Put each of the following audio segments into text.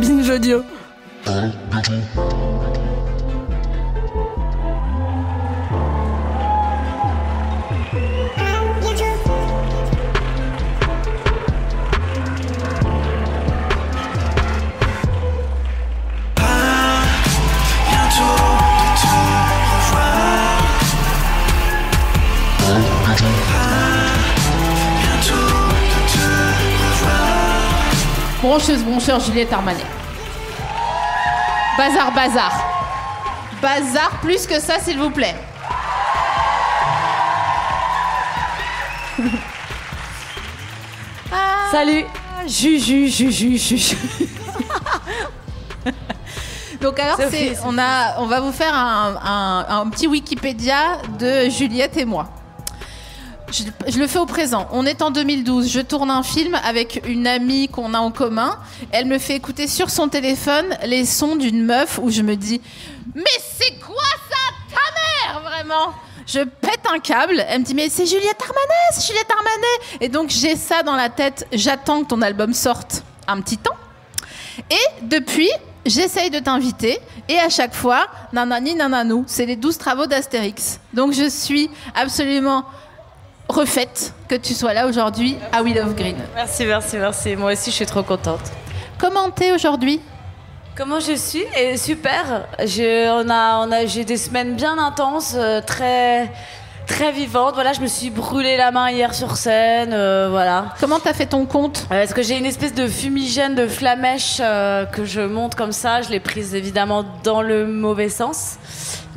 Binge audio. Broncheuse, broncheur, Juliette Armanet. Bazar, bazar. Bazar plus que ça, s'il vous plaît. Salut. Juju, juju, juju. Donc alors, c'est, on, a, on va vous faire un, un- un petit Wikipédia de Juliette et moi. Je, le fais au présent. On est en 2012. Je tourne un film avec une amie qu'on a en commun. Elle me fait écouter sur son téléphone les sons d'une meuf où je me dis Mais c'est quoi ça, ta mère, vraiment? Je pète un câble. Elle me dit Mais c'est Juliette Armanet, Juliette Armanet. Et donc j'ai ça dans la tête. J'attends que ton album sorte un petit temps. Et depuis, j'essaye de t'inviter. Et à chaque fois, nanani nananou, c'est les 12 travaux d'Astérix. Donc je suis absolument refaite que tu sois là aujourd'hui à Will of Green. Merci, merci, merci. Moi aussi, je suis trop contente. Comment t'es aujourd'hui? Comment je suis? Et super. J'ai, on a, on a, des semaines bien intenses, euh, très, très vivantes. Voilà, je me suis brûlé la main hier sur scène. euh, voilà. Comment t'as fait ton compte? Euh, Est-ce que j'ai une espèce de fumigène de flamèche euh, que je monte comme ça Je l'ai prise évidemment dans le mauvais sens.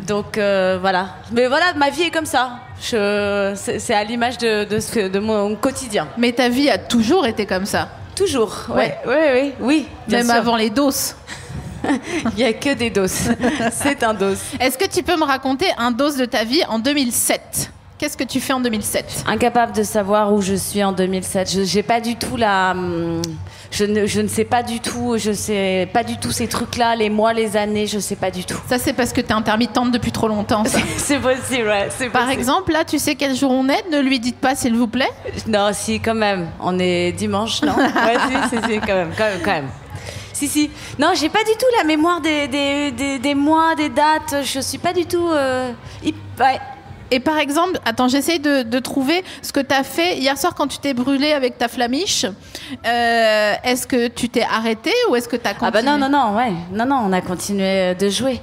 Donc voilà. Mais voilà, ma vie est comme ça. C'est, à l'image de, de, ce que- de mon quotidien. Mais ta vie a toujours été comme ça. Toujours. Ouais. Ouais, ouais, ouais. Oui. Même sûr. avant les doses. Il n'y a que des doses. c'est un dose. Est-ce que tu peux me raconter un dose de ta vie en 2007 Qu'est-ce que tu fais en 2007 Incapable de savoir où je suis en 2007. Je j'ai pas du tout la. hum, Je ne, je ne sais pas du tout. Je sais pas du tout ces trucs-là, les mois, les années. Je sais pas du tout. Ça, c'est parce que t'es intermittente depuis trop longtemps. c'est possible, ouais. Par possible. exemple, là, tu sais quel jour on est? Ne lui dites pas, s'il vous plaît. Non, si, quand même. On est dimanche, non? Ouais, si, si, si, quand même, quand même, quand même. Si, si. Non, j'ai pas du tout la mémoire des, des, des, des mois, des dates. Je suis pas du tout. euh, ouais. Et par exemple, attends, j'essaye de, de trouver ce que tu as fait hier soir quand tu t'es brûlé avec ta flamiche. Euh, est-ce que tu t'es arrêté ou est-ce que tu as continué Ah bah non, non, non, ouais. Non, non, on a continué euh, de jouer.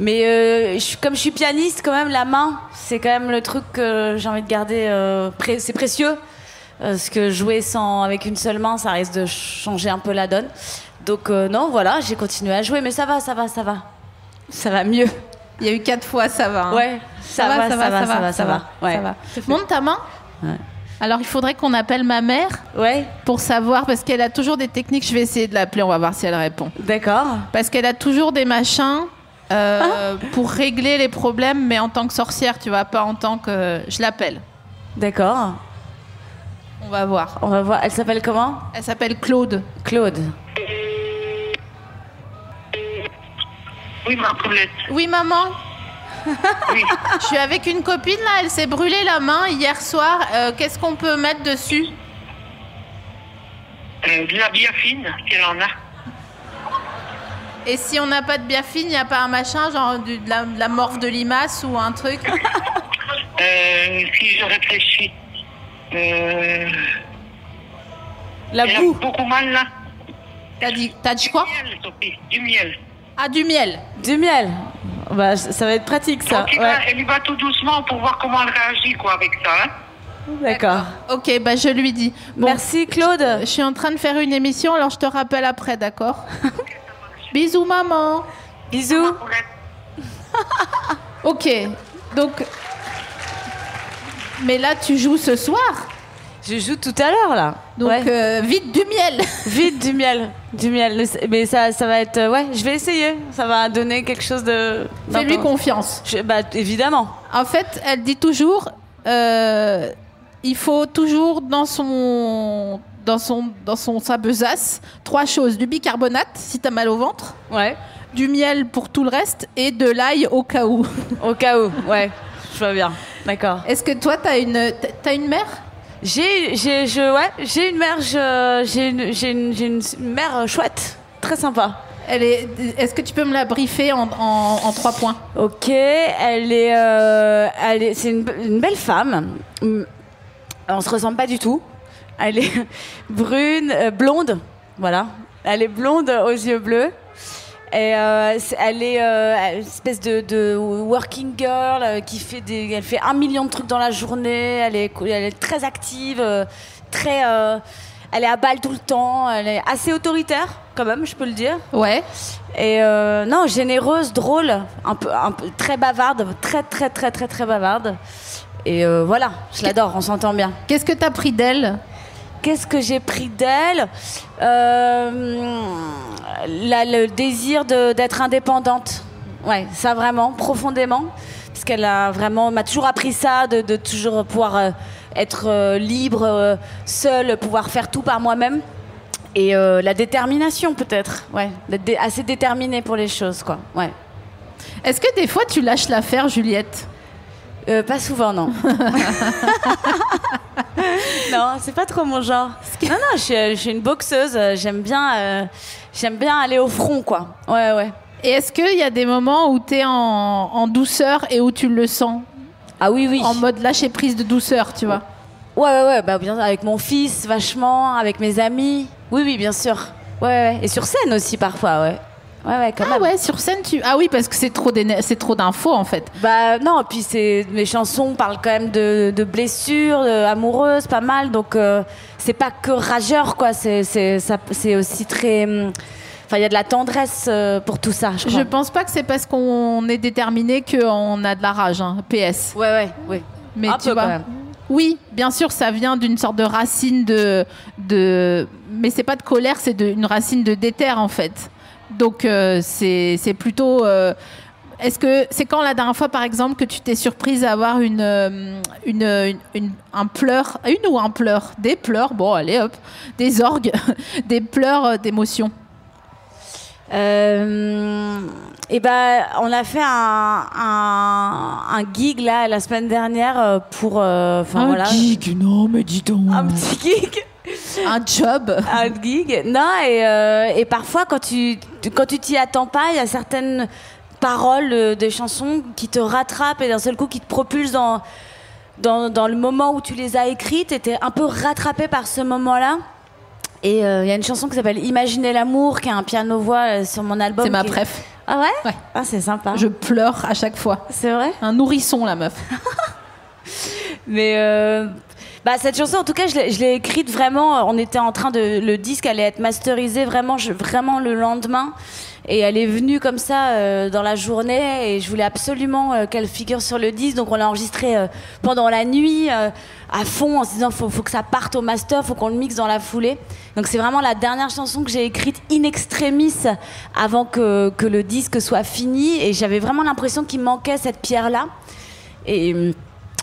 Mais euh, je- comme je suis pianiste, quand même, la main, c'est quand même le truc que j'ai envie de garder. euh, pré- c'est précieux. Parce que jouer sans, avec une seule main, ça risque de changer un peu la donne. Donc euh, non, voilà, j'ai continué à jouer. Mais ça va, ça va, ça va. Ça va mieux. Il y a eu quatre fois, ça va. hein. Ouais, ça, va, ça va, ça va, ça va. Ça va. Monte ta main. Ouais. Alors, il faudrait qu'on appelle ma mère Ouais, pour savoir, parce qu'elle a toujours des techniques. Je vais essayer de l'appeler, on va voir si elle répond. d'accord. Parce qu'elle a toujours des machins euh, pour régler les problèmes, mais en tant que sorcière, tu vois, pas en tant que. Je l'appelle. D'accord. On va voir. On va voir. Elle s'appelle comment? Elle s'appelle Claude. Claude. Oui, ma poulette. Oui, maman. Oui. Je suis avec une copine là, elle s'est brûlée la main hier soir. Euh, Qu'est-ce qu'on peut mettre dessus? Euh, de la biafine, qu'elle en a. Et si on n'a pas de biafine, il n'y a pas un machin, genre du- de, la, de la morve de limace ou un truc? Euh, si je réfléchis. Euh, La elle a boue. beaucoup mal là. T'as dit, t'as dit quoi? Miel, Sophie, du miel. Ah, du miel. Du miel. Bah, ça va être pratique ça. Donc, il Ouais. va- elle y va tout doucement pour voir comment elle réagit quoi avec ça. Hein. D'accord. Ok, bah je lui dis. Bon, Merci Claude. Je suis en train de faire une émission, alors je te rappelle après, d'accord? Bisous, maman. Bisous. Ok, donc. Mais là, tu joues ce soir? Je joue tout à l'heure là. Donc, Ouais. euh, vite du miel. Vite du miel, du miel. Mais ça, ça va être. euh, Ouais, je vais essayer. Ça va donner quelque chose de. Fais-lui confiance. Je- Bah évidemment. En fait, elle dit toujours euh, il faut toujours dans son. Dans son, dans son sa besace, trois choses du bicarbonate si t'as mal au ventre, Ouais. du miel pour tout le reste et de l'ail au cas où. Au cas où. Ouais. Je vois bien. D'accord. Est-ce que toi t'as une une mère? J'ai, j'ai, je, ouais, j'ai une mère. J'ai une, j'ai une, j'ai une mère chouette. très sympa. Elle est. Est-ce que tu peux me la briefer en, en- en trois points? Ok, elle est, euh, elle est, c'est une, be- une belle femme. Hum, On se ressemble pas du tout. Elle est brune, euh, blonde, voilà. Elle est blonde aux yeux bleus. Et euh, elle est euh, une espèce de, de working girl euh, qui fait des, elle fait un million de trucs dans la journée. Elle est, elle est très active, euh, très, elle est à balle tout le temps. Elle est assez autoritaire, quand même, je peux le dire. Ouais. Et non, généreuse, drôle, un peu, un peu très bavarde, très très très très très bavarde. Et voilà, je l'adore, on s'entend bien. Qu'est-ce que t'as pris d'elle? Qu'est-ce que j'ai pris d'elle Euh, Le désir d'être indépendante. Ouais, ça vraiment, profondément. Parce qu'elle a vraiment, m'a toujours appris ça, de, de toujours pouvoir euh, être euh, libre, seule, pouvoir faire tout par moi-même. Et la détermination peut-être, ouais, d'être assez déterminée pour les choses, quoi. Ouais. Est-ce que des fois tu lâches l'affaire, Juliette? Euh, pas souvent, non. non, c'est pas trop mon genre. Non, non, je suis, je suis une boxeuse. euh, J'aime bien, euh, j'aime bien aller au front, quoi. Ouais, ouais. Et est-ce qu'il y a des moments où t'es en, en douceur et où tu le sens? Ah oui, oui. En mode lâcher prise de douceur, tu vois Ouais, ouais, ouais. Bah, bien, avec mon fils, vachement, avec mes amis. Oui, oui, bien sûr. Ouais, ouais. Et sur scène aussi, parfois, ouais. Ouais, ouais, quand Ah même. ouais, sur scène, tu. Ah oui, parce que c'est trop c'est trop d'infos en fait. Bah non, puis c'est mes chansons parlent quand même de, de blessures de amoureuses, pas mal. Donc euh, c'est pas que rageur quoi. C'est aussi très. hum, Enfin, il y a de la tendresse euh, pour tout ça, je crois. Je pense pas que c'est parce qu'on est déterminé qu'on a de la rage, hein, PS. Ouais, ouais, ouais. Mais Un tu peu, vois. quand même. Oui, bien sûr, ça vient d'une sorte de racine de, de, mais c'est pas de colère, c'est une racine de déter en fait. Donc euh, c'est c'est plutôt. euh, Est-ce que c'est quand la dernière fois, par exemple, que tu t'es surprise à avoir une, euh, une, une- une- un pleur, une ou un pleur, des pleurs, bon allez hop, des orgues, des pleurs d'émotion. Euh, et ben, on a fait un, un, un gig là la semaine dernière pour. euh, Enfin voilà. non mais dis donc. Un petit gig. Un job. un gig. Non, et, euh, et parfois, quand tu quand tu t'y attends pas, il y a certaines paroles euh, des chansons qui te rattrapent et d'un seul coup qui te propulsent dans, dans, dans le moment où tu les as écrites et t'es un peu rattrapé par ce moment-là. Et euh, il y a une chanson qui s'appelle Imaginer l'amour, qui a un piano-voix euh, sur mon album. C'est ma qui préf. Ah ouais? Ouais. Ah, c'est sympa. Je pleure à chaque fois. C'est vrai? Un nourrisson, la meuf. Mais euh, bah, cette chanson, en tout cas, je l'ai- écrite vraiment. On était en train de. Le disque allait être masterisé vraiment, je- vraiment le lendemain. Et elle est venue comme ça euh, dans la journée et je voulais absolument euh, qu'elle figure sur le disque. Donc on l'a enregistré euh, pendant la nuit euh, à fond en se disant faut, faut que ça parte au master, faut qu'on le mixe dans la foulée. Donc c'est vraiment la dernière chanson que j'ai écrite in extremis avant que, que le disque soit fini. Et j'avais vraiment l'impression qu'il manquait cette pierre-là. Et.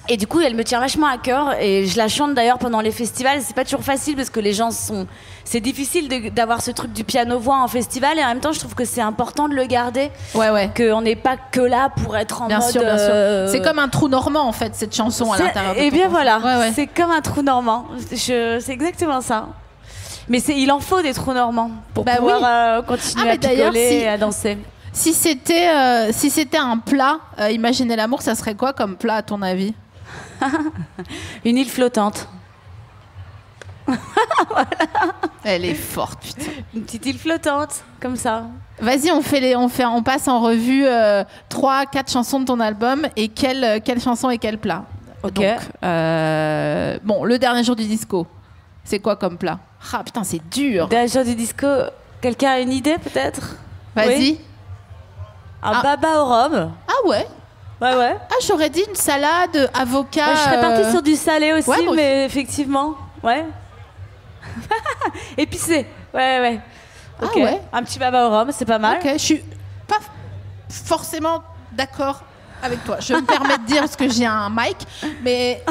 Et du coup, elle me tient vachement à cœur et je la chante d'ailleurs pendant les festivals. C'est pas toujours facile parce que les gens sont. C'est difficile d'avoir ce truc du piano-voix en festival et en même temps, je trouve que c'est important de le garder. Ouais, ouais. Qu'on n'est pas que là pour être en Bien mode. sûr, bien sûr. euh, C'est comme un trou normand en fait, cette chanson à l'intérieur. Et ton bien voilà, Ouais, ouais. c'est comme un trou normand. Je- C'est exactement ça. Mais il en faut des trous normands pour Bah pouvoir oui. euh, continuer Ah, à picoler si- et à danser. Si c'était euh, si c'était un plat, euh, imaginez l'amour, ça serait quoi comme plat à ton avis? Une île flottante. Elle est forte, putain. Une petite île flottante, comme ça. Vas-y, on fait les, on fait, on passe en revue euh, trois, quatre chansons de ton album et quelle, euh, quelle chanson et quel plat. Ok. Donc, euh, bon, le dernier jour du disco, c'est quoi comme plat? Ah putain, c'est dur. Dernier jour du disco, quelqu'un a une idée peut-être? Vas-y. Oui. Un Ah. baba au rhum. Ah ouais. Ouais, ouais. Ah, j'aurais dit une salade, avocat. Ouais, je serais partie euh, sur du salé aussi, ouais, mais effectivement. Ouais. Épicé. Ouais, ouais. Ah ouais. Un petit baba au rhum, c'est pas mal. Ok, je suis pas forcément d'accord avec toi. Je me permets de dire parce que j'ai un mic, mais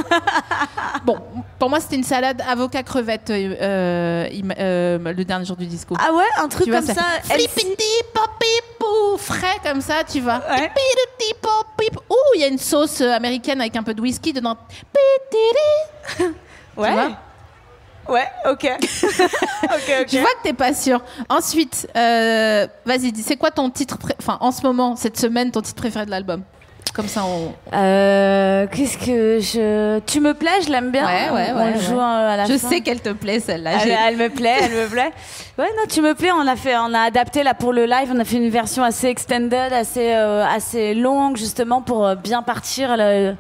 bon, pour moi c'était une salade avocat crevette euh, euh, euh, le dernier jour du disco. Ah ouais, un truc vois, comme ça. pou, frais comme ça, tu vois. Ouais. Ouh, il y a une sauce américaine avec un peu de whisky dedans. Ouais. Ouais, ok. Je vois que t'es pas sûr. Ensuite, euh, vas-y, dis, c'est quoi ton titre, enfin, en ce moment, cette semaine, ton titre préféré de l'album? Comme ça, on. Euh, Qu'est-ce que je. Tu me plais, je l'aime bien. Ouais, ouais, On ouais, le joue à la Je fin. sais qu'elle te plaît, celle-là. Elle, me plaît, elle me plaît. Ouais, non, tu me plais. On a fait, on a adapté là pour le live. On a fait une version assez extended, assez, euh, assez longue justement pour euh, bien partir, là, et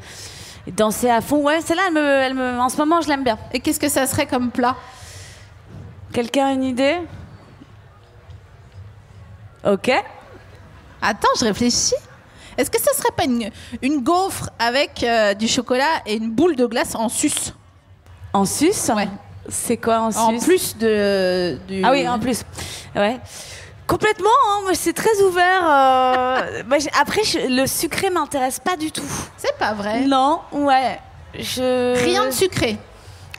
danser à fond. Ouais, celle-là, elle me, elle me, en ce moment, je l'aime bien. Et qu'est-ce que ça serait comme plat? Quelqu'un a une idée? Ok. Attends, je réfléchis. Est-ce que ça serait pas une, une gaufre avec euh, du chocolat et une boule de glace en sus? En sus? Ouais. C'est quoi en sus? En plus de. Du... Ah oui, en plus. Ouais. Complètement, hein, c'est très ouvert. euh, après, je- le sucré m'intéresse pas du tout. C'est pas vrai. Non, ouais. Je... Rien de sucré.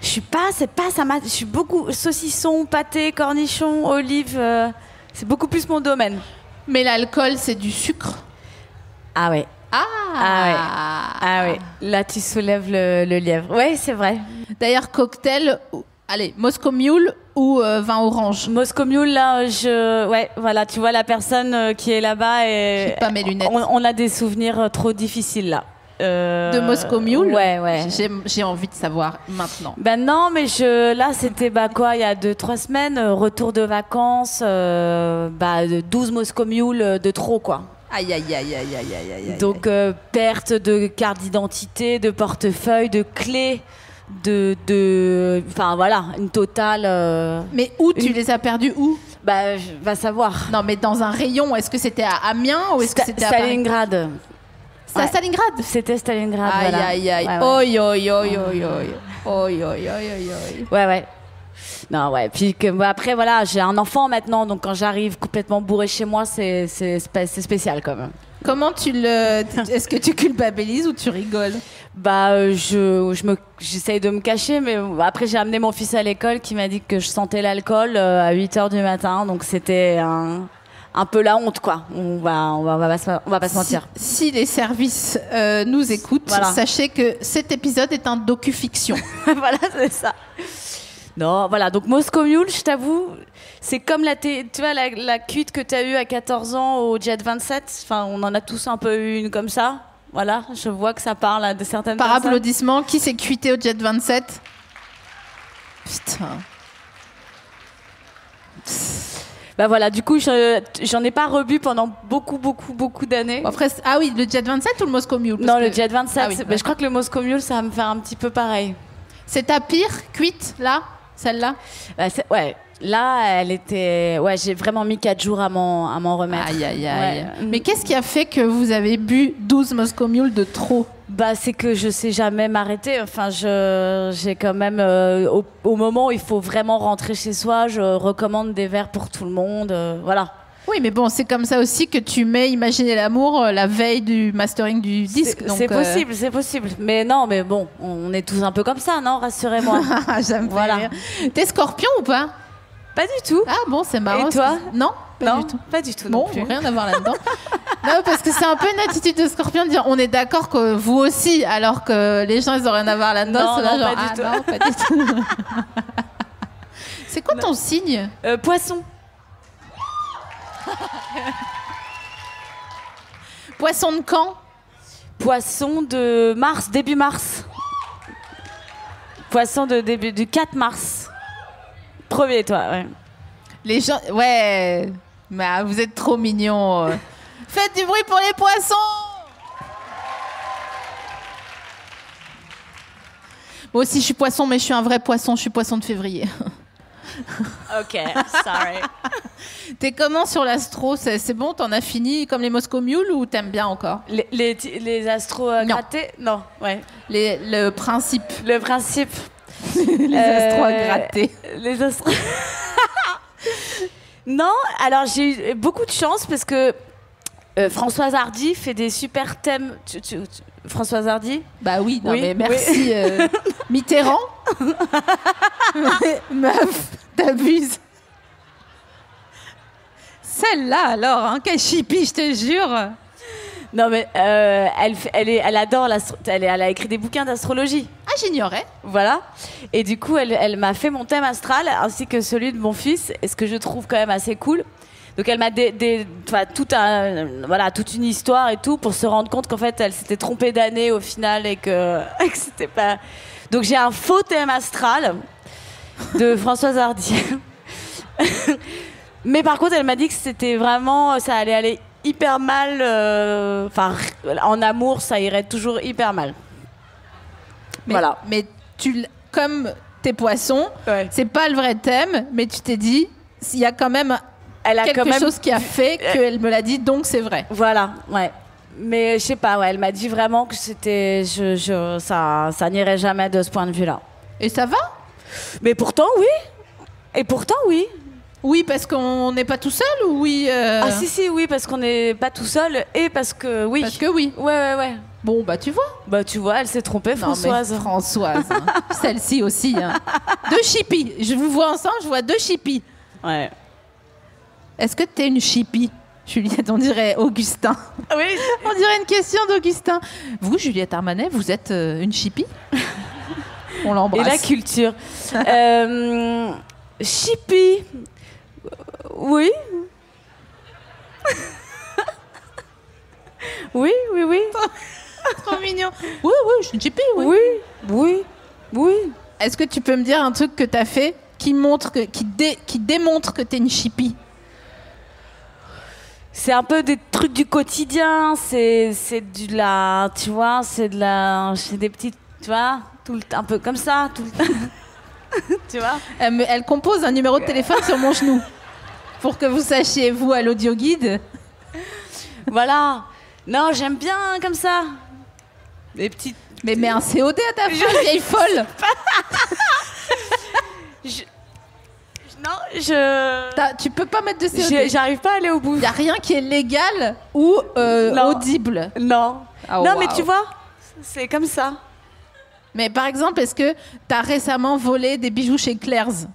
Je suis pas, c'est pas ça. m'a- Je suis beaucoup saucisson, pâté, cornichon, olive. euh, c'est beaucoup plus mon domaine. Mais l'alcool, c'est du sucre. Ah ouais. Ah, Ah ouais. Ah ouais. Là, tu soulèves le, le lièvre. Ouais, c'est vrai. D'ailleurs, cocktail, allez, Moscow Mule ou euh, vin orange? Moscow Mule, là, je, ouais, voilà, tu vois la personne euh, qui est là-bas et J'ai pas mes lunettes. On, on a des souvenirs euh, trop difficiles là. Euh, De Moscow Mule? Ouais, ouais. J'ai- J'ai envie de savoir maintenant. Ben non, mais je, là, c'était bah quoi, il y a deux, trois semaines, retour de vacances, euh, bah, de 12 Moscow Mule de trop, quoi. Aïe, aïe, aïe, aïe, aïe, aïe, aïe. Donc, euh, perte de carte d'identité, de portefeuille, de clés, de. de enfin, voilà, une totale. euh, Mais où tu les as perdus où? Bah, je- va savoir. Non, mais dans un rayon. Est-ce que c'était à Amiens ou est-ce que Sta- c'était à Paris? Stalingrad. C'était à Ouais. Stalingrad? C'était Stalingrad. Aïe, voilà. aïe, aïe. Ouais, ouais. Oi, oi, oi, oi, oi. Oi, oi, oi, oi, oi. Ouais, ouais. Non, ouais. Puis que, bah, après, voilà, j'ai un enfant maintenant, donc quand j'arrive complètement bourré chez moi, c'est c'est spé- c'est spécial quand même. Comment tu le. Est-ce que tu culpabilises ou tu rigoles? Bah, euh, je, je me, j'essaye de me cacher, mais après j'ai amené mon fils à l'école qui m'a dit que je sentais l'alcool euh, à 8 heures du matin, donc c'était un, un peu la honte, quoi. On va, on va, on va, pas, se- on va pas se mentir. Si, si les services euh, nous écoutent, Voilà. sachez que cet épisode est un docu-fiction. voilà, c'est ça. Non, voilà, donc Moscow Mule, je t'avoue, c'est comme la, tu vois, la, la cuite que tu as eue à 14 ans au Jet 27. Enfin, on en a tous un peu eu une comme ça. Voilà, je vois que ça parle à de certaines Par personnes. applaudissement, qui s'est cuité au Jet 27 Putain. Bah voilà, du coup, je- j'en ai pas rebu pendant beaucoup, beaucoup, beaucoup d'années. Bon, après, ah oui, le Jet 27 ou le Moscow Mule? Non, le Jet 27. Ah oui, je crois que le Moscow Mule, ça va me faire un petit peu pareil. C'est ta pire cuite, là? Celle-là Bah, ouais, là, elle était. Ouais, j'ai vraiment mis 4 jours à m'en à m'en remettre. Aïe, aïe, aïe. Ouais. Mais qu'est-ce qui a fait que vous avez bu 12 Moscow Mule de trop Bah, c'est que je sais jamais m'arrêter. Enfin, je, j'ai quand même, euh, au, au moment où il faut vraiment rentrer chez soi, je recommande des verres pour tout le monde. euh, voilà. Oui, mais bon, c'est comme ça aussi que tu mets Imaginer l'amour euh, la veille du mastering du disque. C'est euh, possible, c'est possible. Mais non, mais bon, on est tous un peu comme ça, non Rassurez-moi. Ça me fait Voilà. T'es scorpion ou pas? Pas du tout. Ah bon, c'est marrant. Et toi? Non, pas non, du tout. pas du tout. Bon, non plus. rien à voir là-dedans. non, parce que c'est un peu une attitude de scorpion de dire on est d'accord que vous aussi, alors que les gens ils ont rien à voir là-dedans. Non, c'est là, non, genre, pas du ah, non, pas du tout. c'est quoi ton signe? Euh, poisson. Poisson de camp Poisson de mars, début mars. Poisson de début du 4 mars. Premier, toi, ouais. Les gens, ouais, mais ah, vous êtes trop mignons. euh. Faites du bruit pour les poissons. Moi aussi, je suis poisson, mais je suis un vrai poisson. Je suis poisson de février. Ok, sorry. T'es comment sur l'astro C'est bon, t'en as fini comme les Moscow Mule ou t'aimes bien encore les, les, les astros euh, Non. grattés Non, ouais. les, Le principe, Le principe. les Euh, astros à gratter. Les astros. non, alors j'ai eu beaucoup de chance parce que euh, Françoise Hardy fait des super thèmes. Tu- tu- tu- Françoise Hardy Bah oui, non oui, mais merci. euh, Mitterrand Meuf, t'abuses. Celle-là alors, hein, quelle chipie, je te jure. Non mais euh, elle, elle, est, elle adore. Elle, est- elle a écrit des bouquins d'astrologie. Ah, j'ignorais. Voilà. Et du coup, elle, elle m'a fait mon thème astral ainsi que celui de mon fils, et ce que je trouve quand même assez cool. Donc elle m'a enfin, tout un, voilà, toute une histoire et tout pour se rendre compte qu'en fait elle s'était trompée d'année au final et que, et que c'était pas. Donc j'ai un faux thème astral de Françoise Hardy. Mais par contre elle m'a dit que c'était vraiment ça allait aller hyper mal. euh, Enfin en amour ça irait toujours hyper mal. Mais, Voilà. Mais tu, comme tes poissons, Ouais. c'est pas le vrai thème, mais tu t'es dit, il y a quand même Elle a quelque quand même chose qui a fait qu'elle me l'a dit, donc c'est vrai. Voilà, ouais. Mais je sais pas, ouais, elle m'a dit vraiment que c'était, je, je- ça, ça n'irait jamais de ce point de vue-là. Et ça va? Mais pourtant, oui. Et pourtant, oui. Oui, parce qu'on n'est pas tout seul ou oui euh, Ah si, si, oui, parce qu'on n'est pas tout seul et parce que oui. Parce que oui. Ouais, ouais, ouais. Bon, bah tu vois. Bah tu vois, elle s'est trompée, Non, mais Françoise. Françoise. hein. Celle-ci aussi. hein. Deux chippies. Je vous vois ensemble, je vois deux chippies. Ouais. Est-ce que t'es une chippie Juliette, on dirait Augustin. Oui. On dirait une question d'Augustin. Vous, Juliette Armanet, vous êtes euh, une chippie? On Et l'embrasse. la culture. euh, Chippy. Oui. oui, oui, oui. trop mignon. Oui, oui, je suis une chippie, oui. Oui, oui, oui. Est-ce que tu peux me dire un truc que t'as fait qui montre que, qui, dé- qui démontre que t'es une chippie C'est un peu des trucs du quotidien, c'est c'est de la, tu vois, c'est de la, c'est des petites, tu vois, tout le temps, un peu comme ça, tout le temps. tu vois? Elle, me- elle compose un numéro de téléphone sur mon genou. Pour que vous sachiez, vous, à l'audio guide. Voilà. Non, j'aime bien comme ça. Des petites. Mais mets un COD à ta femme, vieille folle. Non, je. Tu peux pas mettre de COD. J'arrive pas à aller au bout. Il a rien qui est légal ou euh, Non. audible. Non. Ah, non, mais tu vois, c'est comme ça. Mais par exemple, est-ce que t'as récemment volé des bijoux chez Claire's?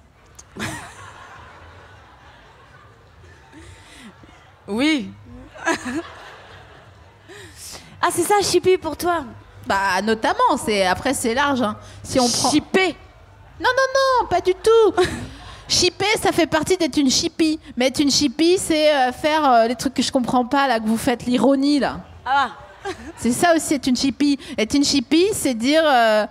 Oui. ah, c'est ça, Chippy pour toi. Bah, notamment. C'est après, c'est large. hein. Si on prend. Chippé. Non, non, non, pas du tout. Chipper, ça fait partie d'être une chippie. Mais être une chippie, c'est euh, faire euh, les trucs que je comprends pas, là, que vous faites, l'ironie, là. Ah. C'est ça aussi, être une chippie. Être une chippie, c'est dire euh,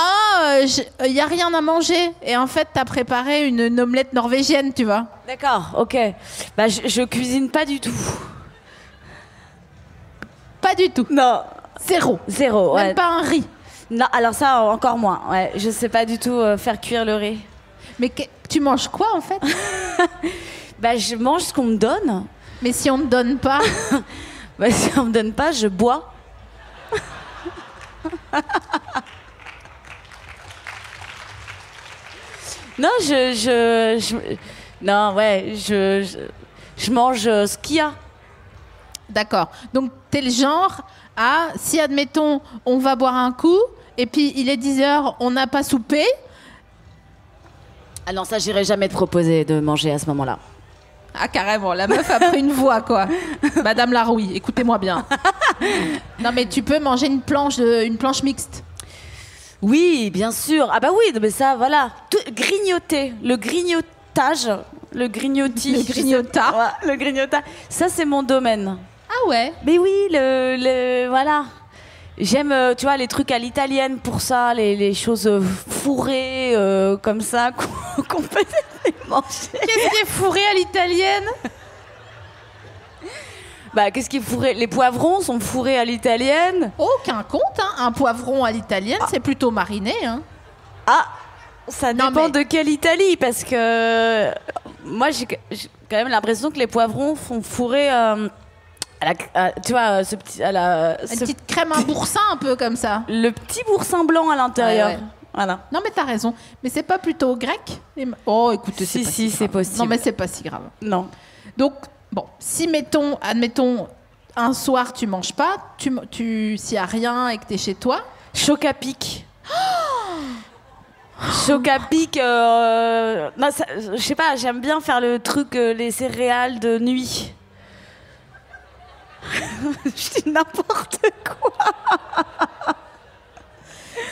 Ah, il n'y a rien à manger. Et en fait, t'as préparé une, une omelette norvégienne, tu vois. D'accord, ok. Bah, je, je cuisine pas du tout. Pas du tout. Non. Zéro. Zéro, ouais. Même pas un riz. Non, alors ça, encore moins. Ouais, je sais pas du tout euh, faire cuire le riz. Mais que- tu manges quoi, en fait? Bah, je mange ce qu'on me donne. Mais si on ne donne pas? Bah, si on me donne pas, je bois. non, je, je, je- non, ouais, je, je, je mange euh, ce qu'il y a. D'accord. Donc, t'es le genre à, si admettons, on va boire un coup, et puis il est 10h, on n'a pas soupé, Ah non, ça, j'irai jamais te proposer de manger à ce moment-là. Ah carrément, la meuf a pris une voix quoi. Madame Larouille, écoutez-moi bien. Non mais tu peux manger une planche, une planche mixte. Oui, bien sûr. Ah bah oui, mais ça, voilà. Tout, grignoter, le grignotage, le grignotis. Le grignota. Ouais, le grignota. Ça, c'est mon domaine. Ah ouais. Mais oui, le, le voilà. J'aime, euh, tu vois, les trucs à l'italienne pour ça, les, les choses euh, fourrées euh, comme ça qu'on qu'on peut manger. Qu'est-ce qui est fourré à l'italienne? Bah, qu'est-ce qui est fourré Les poivrons sont fourrés à l'italienne? Aucun compte, hein. Un poivron à l'italienne, c'est plutôt mariné, hein. Ah, ça Non, dépend mais- de quelle Italie, parce que moi, j'ai j'ai quand même l'impression que les poivrons font fourrer. euh, à la, à- tu vois, ce petit, à la, Une ce- petite crème, un boursin un peu comme ça. le petit boursin blanc à l'intérieur. Ouais, ouais. Voilà. Non mais t'as raison. Mais c'est pas plutôt grec? Les ma- Oh écoutez, c'est Si, pas si, c'est possible. Non mais c'est pas si grave. Non. Donc, bon, si mettons, admettons, un soir tu manges pas, tu, tu, s'il y a rien et que t'es chez toi, Choc à pic. Choc à pic. euh, non, ça- je sais pas, j'aime bien faire le truc, euh, les céréales de nuit. je dis n'importe quoi.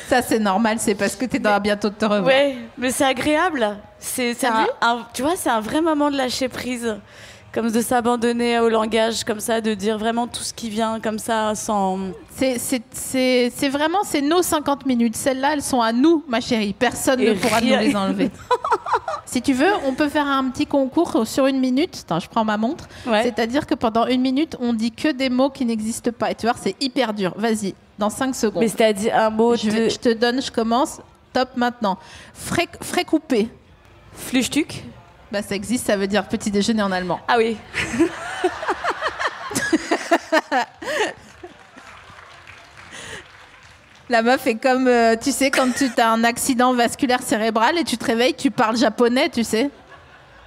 Ça, c'est normal, c'est parce que t'es dans bientôt de te revoir. Ouais, mais c'est agréable. C'est, un, un- tu vois, c'est un vrai moment de lâcher prise, comme de s'abandonner au langage, comme ça, de dire vraiment tout ce qui vient, comme ça, sans. C'est- vraiment, c'est nos 50 minutes. Celles-là, elles sont à nous, ma chérie. Personne Et ne pourra nous les enlever. si tu veux, on peut faire un petit concours sur une minute. Attends, je prends ma montre. Ouais. C'est-à-dire que pendant une minute, on dit que des mots qui n'existent pas. Et tu vois, c'est hyper dur. Vas-y, dans 5 secondes. Mais c'est-à-dire un mot je, de vais- je te donne, je commence. Top maintenant. Frais, frais coupé. Flüchtuck. Bah, ça existe, ça veut dire petit déjeuner en allemand. Ah oui. La meuf est comme, euh, tu sais, quand tu as un accident vasculaire cérébral et tu te réveilles, tu parles japonais, tu sais.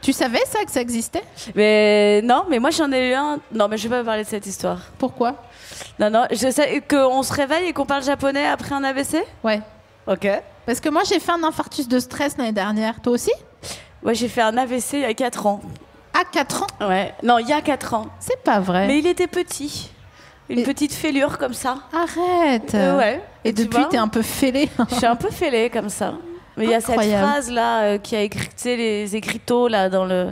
Tu savais ça, que ça existait? Mais non, mais moi j'en ai eu un. Non, mais je vais pas parler de cette histoire. Pourquoi? Non, non, je sais qu'on se réveille et qu'on parle japonais après un AVC Ouais. Ok. Parce que moi, j'ai fait un infarctus de stress l'année dernière. Toi aussi? Moi j'ai fait un AVC il y a 4 ans. À 4 ans? Ouais. Non, il y a 4 ans. C'est pas vrai. Mais il était petit. Une Et- petite fêlure comme ça. Arrête Euh, ouais. Et Tu depuis, t'es un peu fêlé. Je suis un peu fêlée comme ça. Mais il y a cette phrase là euh, qui a écrit, tu sais, les écriteaux là dans le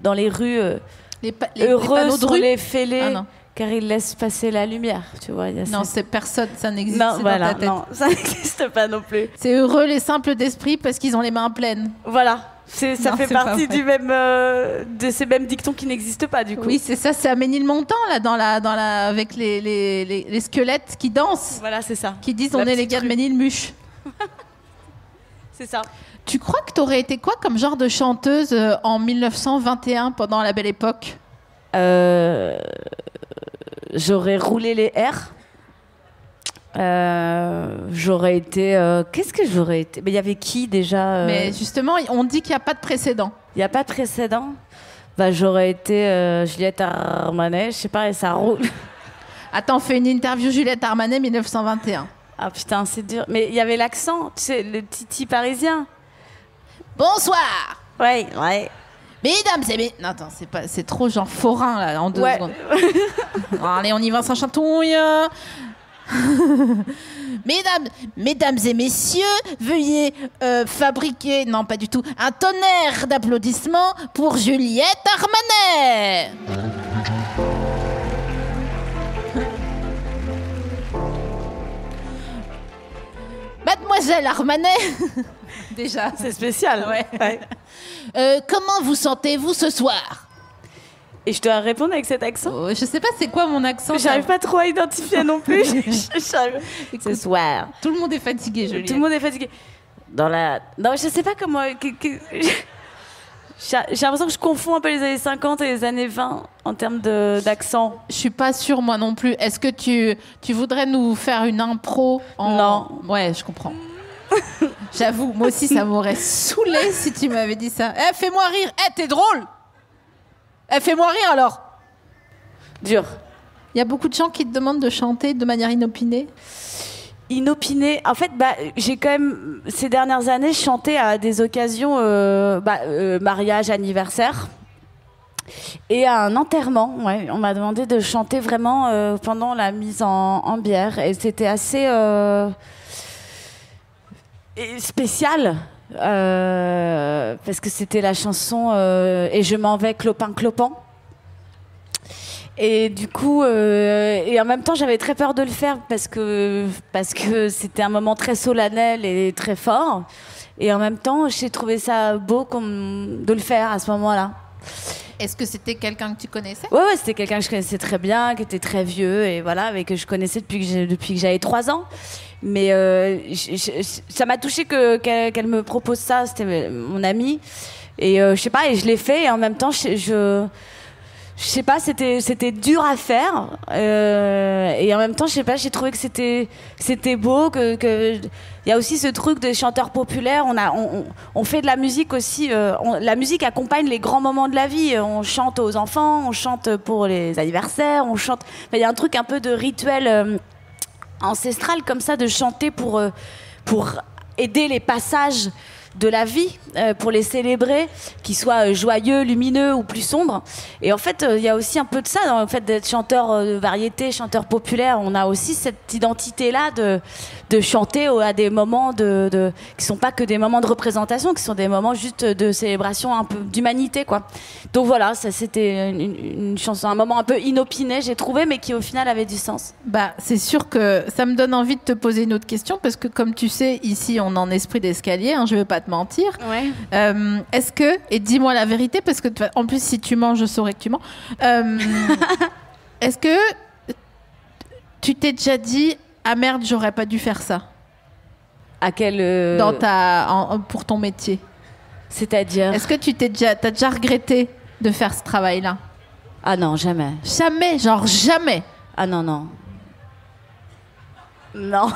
dans les rues. euh, Les, pa- les- les Heureux panneaux de rue les fêlés Ah non. car ils laissent passer la lumière. Tu vois, y a Non, cette- c'est personne, ça n'existe non, dans voilà, non, ça n'existe pas non plus. C'est heureux les simples d'esprit parce qu'ils ont les mains pleines. Voilà, c'est ça Non, fait partie du même euh, de ces mêmes dictons qui n'existent pas du coup. Oui, c'est ça, c'est à Ménilmontant, là, dans la, dans la, avec les, les, les, les squelettes qui dansent, Voilà, c'est ça. qui disent La on est les gars de. Ménilmuche. C'est ça. Tu crois que t'aurais été quoi comme genre de chanteuse euh, en 1921 pendant la belle époque? Euh, j'aurais roulé les airs. Euh, j'aurais été. euh, Qu'est-ce que j'aurais été? Mais il y avait qui déjà euh, Mais justement, on dit qu'il n'y a pas de précédent. Il n'y a pas de précédent? Bah, j'aurais été Juliette Armanet. Je sais pas, et ça roule. Attends, fais une interview Juliette Armanet 1921. Ah putain, c'est dur. Mais il y avait l'accent, tu sais, le titi parisien. Bonsoir Ouais, ouais. Mesdames et messieurs... Non, attends, c'est pas, c'est trop genre forain, là, en deux Ouais. secondes. Bon, allez, on y va, ça chatouille. mesdames, mesdames et messieurs, veuillez euh, fabriquer, non pas du tout, un tonnerre d'applaudissements pour Juliette Armanet. Mademoiselle Armanet, déjà. C'est spécial. Ouais. Euh, comment vous sentez-vous ce soir? Et je dois répondre avec cet accent Oh, Je sais pas c'est quoi mon accent. J'arrive pas trop à identifier non plus. Ce soir. Tout le monde est fatigué, Juliette. Tout le monde est fatigué. Dans la. Non, je sais pas comment. J'ai l'impression que je confonds un peu les années 50 et les années 20 en termes d'accent. Je suis pas sûre moi non plus. Est-ce que tu, tu voudrais nous faire une impro en... Non. Ouais, je comprends. J'avoue, moi aussi ça m'aurait saoulé si tu m'avais dit ça. Eh, fais-moi rire. Eh, t'es drôle. Eh, fais-moi rire alors. Dur. Il y a beaucoup de gens qui te demandent de chanter de manière inopinée. Inopiné. En fait, bah, j'ai quand même, ces dernières années, chanté à des occasions, euh, bah, euh, mariage, anniversaire. Et à un enterrement, ouais, on m'a demandé de chanter vraiment euh, pendant la mise en, en bière. Et c'était assez euh, spécial. Euh, parce que c'était la chanson euh, Et je m'en vais clopin clopin. Et du coup, euh, et en même temps, j'avais très peur de le faire parce que parce que c'était un moment très solennel et très fort. Et en même temps, j'ai trouvé ça beau de le faire à ce moment-là. Est-ce que c'était quelqu'un que tu connaissais? Ouais, c'était quelqu'un que je connaissais très bien, qui était très vieux et voilà, avec que je connaissais depuis que j'avais trois ans. Mais euh, ça m'a touché que qu'elle me propose ça. C'était mon amie et euh, je sais pas, et je l'ai fait et en même temps, je je sais pas, c'était c'était dur à faire euh, et en même temps, je sais pas, j'ai trouvé que c'était c'était beau que il y a aussi ce truc des chanteurs populaires. On a on, on- fait de la musique aussi. euh, on- la musique accompagne les grands moments de la vie. On chante aux enfants, on chante pour les anniversaires, on chante. Il y a un truc un peu de rituel euh, ancestral comme ça de chanter pour euh, pour aider les passages de la vie euh, pour les célébrer, qu'ils soient euh, joyeux, lumineux ou plus sombres. Et en fait, euh, il y a aussi un peu de ça dans le fait d'être chanteur de variété, chanteur populaire. On a aussi cette identité-là de, de chanter à des moments de, de, qui sont pas que des moments de représentation, qui sont des moments juste de célébration un peu d'humanité, quoi. Donc voilà, ça c'était une chanson, un moment un peu inopiné, j'ai trouvé, mais qui au final avait du sens. Bah, c'est sûr que ça me donne envie de te poser une autre question parce que, comme tu sais, ici, on est en esprit d'escalier. Hein, je vais pas te mentir. Ouais. Euh, Est-ce que, et dis-moi la vérité, parce que en plus, si tu manges, je saurais que tu mens. Euh, Est-ce que tu t'es déjà dit, ah merde, j'aurais pas dû faire ça À quel euh, dans ta, en- pour ton métier C'est-à-dire Est-ce que tu t'es déjà, t'as déjà regretté de faire ce travail-là? Ah non, jamais. Jamais, genre jamais. Ah non, non. Non.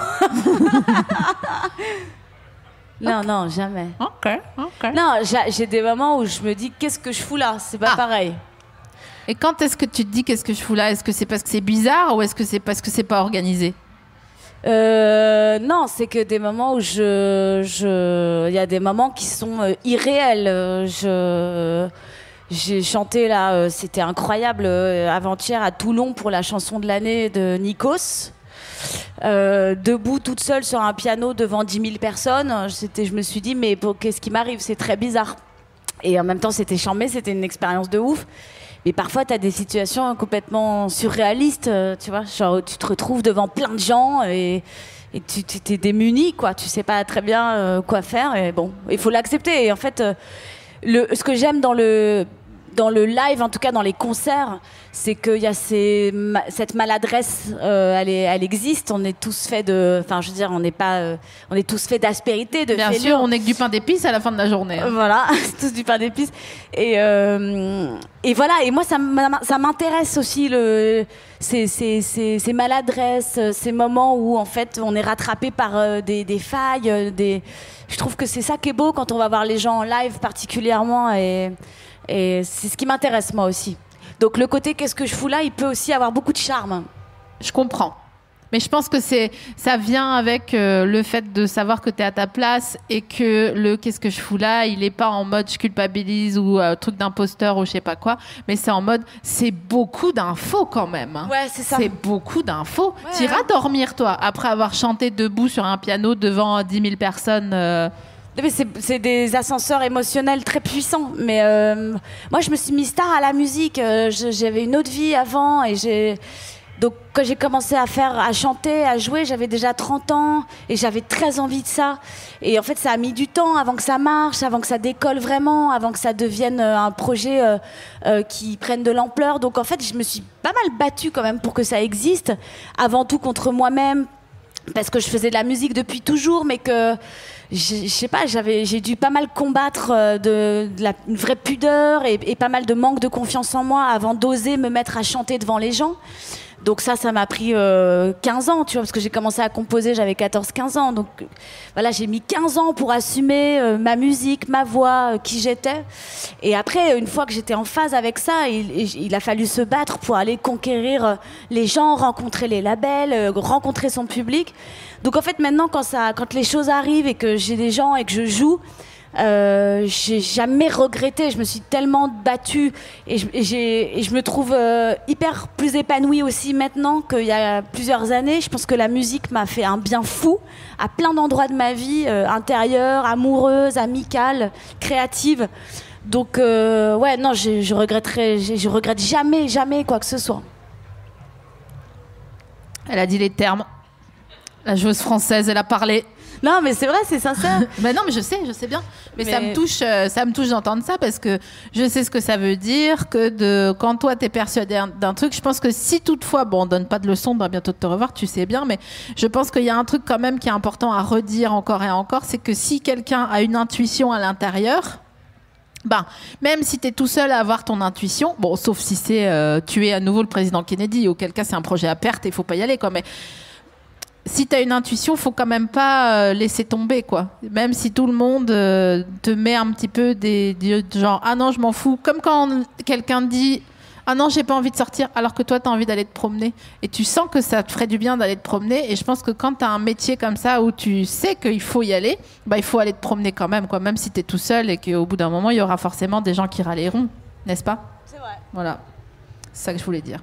non, non, jamais. Ok, ok. Non, j'a- j'ai des moments où je me dis qu'est-ce que je fous là? C'est pas Ah. pareil. Et quand est-ce que tu te dis qu'est-ce que je fous là? Est-ce que c'est parce que c'est bizarre ou est-ce que c'est parce que c'est pas organisé? Euh, non, c'est que des moments où je, je, il y a des moments qui sont euh, irréels. Je, j'ai chanté là, euh, c'était incroyable avant-hier à Toulon pour la chanson de l'année de Nikos. Euh, debout toute seule sur un piano devant 10 000 personnes, je me suis dit mais qu'est-ce qui m'arrive? C'est très bizarre. Et en même temps, c'était chambé, c'était une expérience de ouf. Mais parfois, tu as des situations complètement surréalistes, euh, tu vois, genre tu te retrouves devant plein de gens et, tu t'es démuni, quoi. Tu sais pas très bien euh, quoi faire. Et bon, il faut l'accepter. Et en fait, le, ce que j'aime dans le, dans le live, en tout cas dans les concerts, c'est qu'il y a ces, cette maladresse, euh, elle, est- elle existe. On est tous faits de. Enfin, je veux dire, on n'est pas. euh, on est tous faits d'aspérité, de Bien fêlure. sûr, on est que du pain d'épices à la fin de la journée. hein. Voilà, c'est tous du pain d'épices. Et, euh, et voilà, et moi, ça m'intéresse aussi, le, ces, ces, ces, ces maladresses, ces moments où, en fait, on est rattrapé par des, des failles. Des... Je trouve que c'est ça qui est beau quand on va voir les gens en live, particulièrement. Et, et c'est ce qui m'intéresse, moi aussi. Donc, le côté qu'est-ce que je fous là, il peut aussi avoir beaucoup de charme. Je comprends. Mais je pense que c'est ça vient avec euh, le fait de savoir que tu es à ta place et que le qu'est-ce que je fous là, il est pas en mode je culpabilise ou euh, truc d'imposteur ou je sais pas quoi, mais c'est en mode c'est beaucoup d'infos quand même. hein. Ouais, c'est ça. C'est beaucoup d'infos. Ouais, T'iras ouais. dormir toi après avoir chanté debout sur un piano devant 10 000 personnes. euh, c'est, des ascenseurs émotionnels très puissants. Mais euh, moi, je me suis mise tard à la musique. Euh, j'avais une autre vie avant et j'ai. Donc, quand j'ai commencé à faire, à chanter, à jouer, j'avais déjà 30 ans et j'avais très envie de ça. Et en fait, ça a mis du temps avant que ça marche, avant que ça décolle vraiment, avant que ça devienne euh, un projet euh, euh, qui prenne de l'ampleur. Donc, en fait, je me suis pas mal battue quand même pour que ça existe. Avant tout contre moi-même, parce que je faisais de la musique depuis toujours, mais que je sais pas, j'avais, j'ai dû pas mal combattre euh, de, une vraie pudeur et, pas mal de manque de confiance en moi avant d'oser me mettre à chanter devant les gens. Donc ça, ça m'a pris euh, 15 ans, tu vois, parce que j'ai commencé à composer, j'avais 14-15 ans. Donc voilà, j'ai mis 15 ans pour assumer euh, ma musique, ma voix, euh, qui j'étais. Et après, une fois que j'étais en phase avec ça, il, a fallu se battre pour aller conquérir les gens, rencontrer les labels, rencontrer son public. Donc en fait, maintenant, quand, ça, quand les choses arrivent et que j'ai des gens et que je joue, euh, j'ai jamais regretté. Je me suis tellement battue et je, me trouve euh, hyper plus épanouie aussi maintenant qu'il y a plusieurs années. Je pense que la musique m'a fait un bien fou à plein d'endroits de ma vie, euh, intérieure, amoureuse, amicale, créative. Donc euh, ouais, non, je, je regretterai, je regrette jamais, jamais quoi que ce soit. Elle a dit les termes. La joueuse française, elle a parlé. Non, mais c'est vrai, c'est sincère. Ben non, mais je sais, je sais bien. Mais, ça Mais- me touche, euh, ça me touche d'entendre ça parce que je sais ce que ça veut dire que de quand toi t'es persuadé d'un- truc, je pense que si toutefois, bon, on donne pas de leçons, on va bientôt te revoir, tu sais bien, mais je pense qu'il y a un truc quand même qui est important à redire encore et encore, c'est que si quelqu'un a une intuition à l'intérieur. Ben, même si tu es tout seul à avoir ton intuition, bon, sauf si c'est euh, tuer à nouveau le président Kennedy, auquel cas c'est un projet à perte et il faut pas y aller, quoi. Mais si tu as une intuition, faut quand même pas euh, laisser tomber, quoi. Même si tout le monde euh, te met un petit peu des, des- genre ah non, je m'en fous. Comme quand quelqu'un dit Ah non, j'ai pas envie de sortir, alors que toi, tu as envie d'aller te promener. Et tu sens que ça te ferait du bien d'aller te promener. Et je pense que quand tu as un métier comme ça où tu sais qu'il faut y aller, bah, il faut aller te promener quand même, quoi. Même si tu es tout seul et qu'au bout d'un moment, il y aura forcément des gens qui râleront, n'est-ce pas? C'est vrai. Voilà. C'est ça que je voulais dire.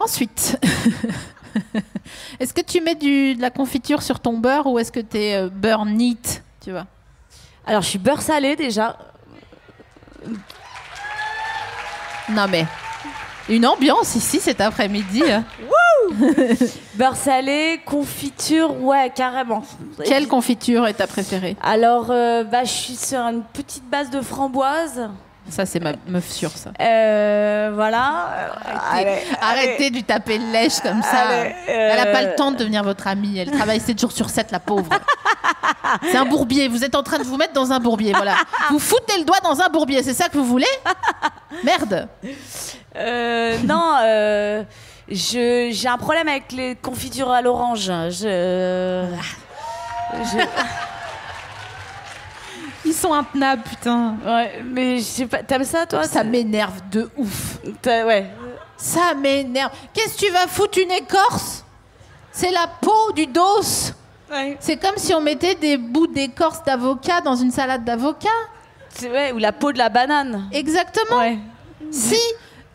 Ensuite, est-ce que tu mets du, de la confiture sur ton beurre ou est-ce que tu es beurre neat, tu vois? Alors, je suis beurre salé déjà. Non mais une ambiance ici cet après-midi. hein. Beurre salé, confiture, ouais, carrément. Quelle confiture est ta préférée? Alors, euh, bah, je suis sur une petite base de framboise. Ça c'est ma meuf sûre ça. Euh, voilà. Arrêtez, arrêtez de lui taper le lèche comme ça. Allez, Elle n'a pas euh, le temps de devenir votre amie. Elle travaille 7 jours sur 7, la pauvre. C'est un bourbier. Vous êtes en train de vous mettre dans un bourbier. Voilà. Vous foutez le doigt dans un bourbier. C'est ça que vous voulez? Merde. Euh, non, euh, je- j'ai un problème avec les confitures à l'orange. Je, je- Ils sont intenables, putain. ouais, mais je sais pas. T'aimes ça, toi Ça m'énerve de ouf. Ouais. Ça m'énerve. Qu'est-ce que tu vas foutre une écorce? C'est la peau du dos. ouais. C'est comme si on mettait des bouts d'écorce d'avocat dans une salade d'avocat. Ouais, ou la peau de la banane. Exactement. Ouais. Si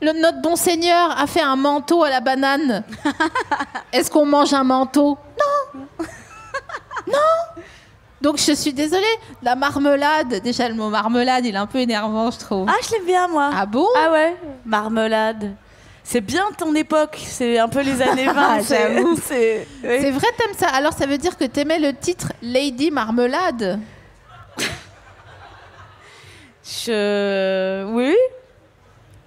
le, notre bon Seigneur a fait un manteau à la banane, est-ce qu'on mange un manteau? Donc je suis désolée. La marmelade, déjà le mot marmelade, il est un peu énervant, je trouve. Ah, je l'aime bien, moi. Ah bon? Ah ouais Marmelade. C'est bien ton époque. C'est un peu les années 20. c'est- vrai, t'aimes ça. Alors ça veut dire que t'aimais le titre Lady Marmelade Je... Oui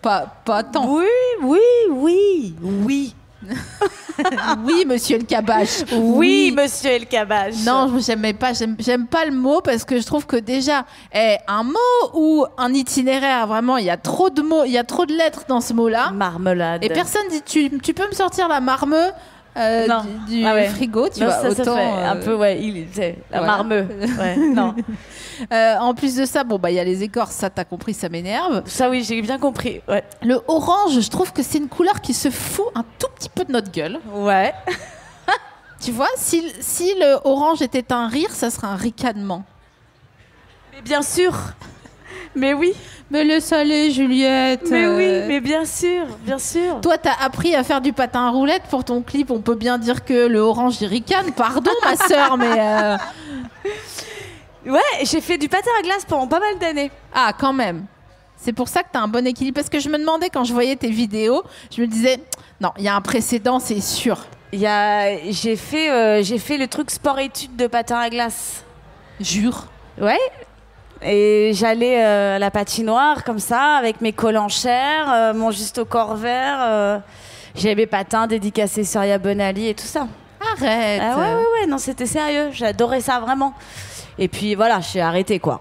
Pas, pas tant. Oui, oui, oui, oui. Oui, monsieur le cabache. Oui, monsieur El Kabash. Non, j'aimais pas. J'aime pas le mot parce que je trouve que déjà, eh, un mot ou un itinéraire, vraiment, il y a trop de mots, il y a trop de lettres dans ce mot-là. Marmelade. Et personne dit tu, tu peux me sortir la marmeux euh, Non. du, du Ah ouais. frigo, tu Non, vois. ça, ça autant, fait euh, un peu, ouais, il, la voilà. marmeux. Ouais, non. euh, en plus de ça, bon bah il y a les écorces, ça t'as compris, ça m'énerve. Ça, oui, j'ai bien compris. Ouais. Le orange, je trouve que c'est une couleur qui se fout un tout petit peu de notre gueule. Ouais. Tu vois, si, si le orange était un rire, ça serait un ricanement. Mais bien sûr. Mais oui. Mais le salé, Juliette. Mais euh, oui, mais bien sûr, bien sûr. Toi, t'as appris à faire du patin à roulettes pour ton clip. On peut bien dire que le orange il ricane. Pardon, ma sœur, mais euh, Ouais, j'ai fait du patin à glace pendant pas mal d'années. ah, quand même. C'est pour ça que t'as un bon équilibre. Parce que je me demandais quand je voyais tes vidéos, je me disais non, il y a un précédent, c'est sûr. Il a, j'ai fait, euh, j'ai fait le truc sport-études de patin à glace. Jure. Ouais. Et j'allais euh, à la patinoire comme ça, avec mes collants chers, euh, mon juste au corps vert. euh, J'avais mes patins dédicacés sur Bonali et tout ça. Arrête. Ah ouais, ouais, ouais, non, c'était sérieux. J'adorais ça vraiment. Et puis voilà, j'ai arrêté quoi.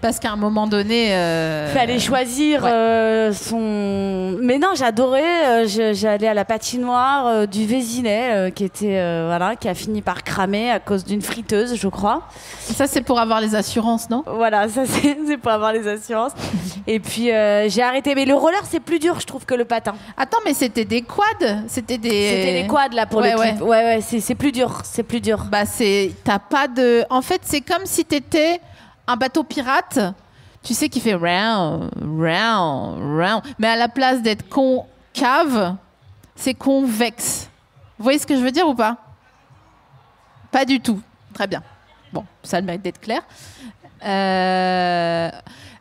Parce qu'à un moment donné. euh, Fallait choisir ouais. euh, son. Mais non, j'adorais. euh, J'allais à la patinoire euh, du Vésinet, qui était voilà, qui a fini par cramer à cause d'une friteuse, je crois. Ça, c'est pour avoir les assurances, non? Voilà, ça c'est pour avoir les assurances. Et puis j'ai arrêté. Mais le roller, c'est plus dur, je trouve, que le patin. Attends, mais c'était des quads? C'était des. C'était les quads là pour Ouais, le clip. ouais. Ouais, ouais, c'est c'est plus dur, c'est plus dur. Bah, c'est. T'as pas de. En fait, c'est comme si t'étais un bateau pirate, tu sais, qui fait round, round, round. Mais à la place d'être concave, c'est convexe. Vous voyez ce que je veux dire ou pas? Pas du tout. Très bien. Bon, ça a le mérite d'être clair. Euh,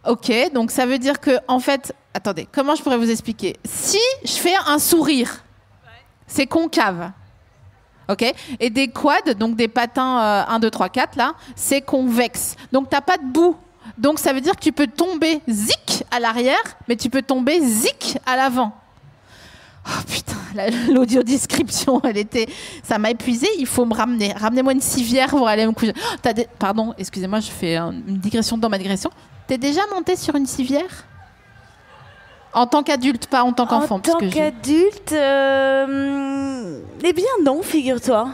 ok, donc ça veut dire que, en fait, attendez, comment je pourrais vous expliquer? Si je fais un sourire, c'est concave. Ok Et des quads, donc des patins euh, 1, 2, 3, 4, là, c'est convexe. Donc t'as pas de bout. Donc ça veut dire que tu peux tomber zik à l'arrière, mais tu peux tomber zik à l'avant. Oh putain, la- l'audio-description, elle était. Ça m'a épuisé, il faut me ramener. Ramenez-moi une civière pour aller me coucher. Pardon, excusez-moi, je fais un- une digression dans ma digression. T'es déjà monté sur une civière? En tant qu'adulte, pas en tant qu'enfant. en tant qu'adulte, euh, eh bien non, figure-toi.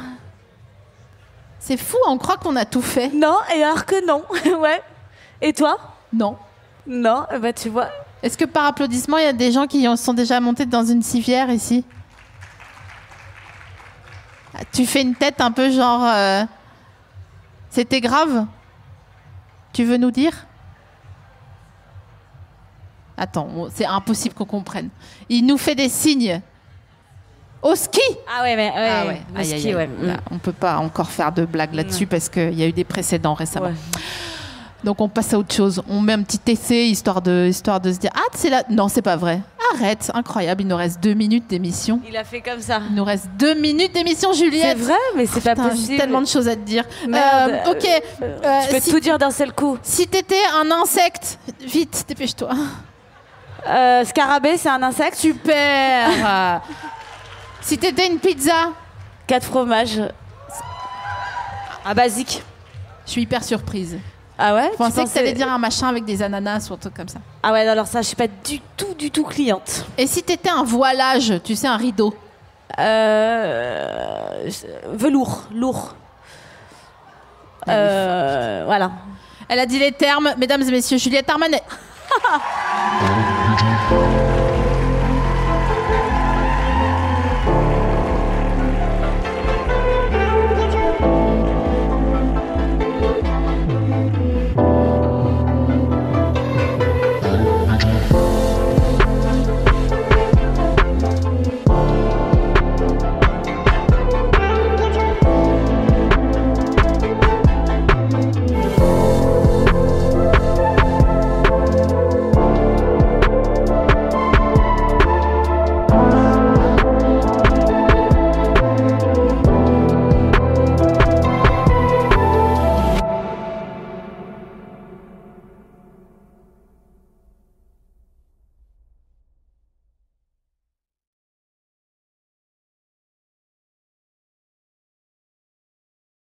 C'est fou, on croit qu'on a tout fait. Non, et alors que non. ouais. Et toi? Non. Non, ben tu vois. Est-ce que par applaudissement, il y a des gens qui sont déjà montés dans une civière ici? Ah, Tu fais une tête un peu genre. euh, C'était grave? Tu veux nous dire? Attends, c'est impossible qu'on comprenne. Il nous fait des signes. Au ski Ah ouais, mais ouais, Ah ouais, aïe, ski, aïe, ouais. Là, on peut pas encore faire de blagues là-dessus parce qu'il y a eu des précédents récemment. Ouais. Donc on passe à autre chose. On met un petit essai histoire de, histoire de se dire Ah, c'est là. Non, c'est pas vrai. Arrête, incroyable. Il nous reste deux minutes d'émission. Il a fait comme ça. Il nous reste deux minutes d'émission, C'est Juliette. vrai, mais c'est pas Putain, J'ai possible. tellement de choses à te dire. Merde. Euh, ok. euh, Tu peux si tout dire d'un seul coup. si t'étais un insecte, vite, dépêche-toi. Euh, scarabée, c'est un insecte. Super. Si t'étais une pizza, Quatre fromages. Ah, basique. je suis hyper surprise. Ah ouais? Je pensais que t'allais dire un machin avec des ananas ou un truc comme ça. Ah ouais, alors ça, je suis pas du tout, du tout cliente. Et si t'étais un voilage, tu sais, un rideau? Euh, velours, lourd. Euh, voilà. Elle a dit les termes, mesdames et messieurs, Juliette Armanet. 之中。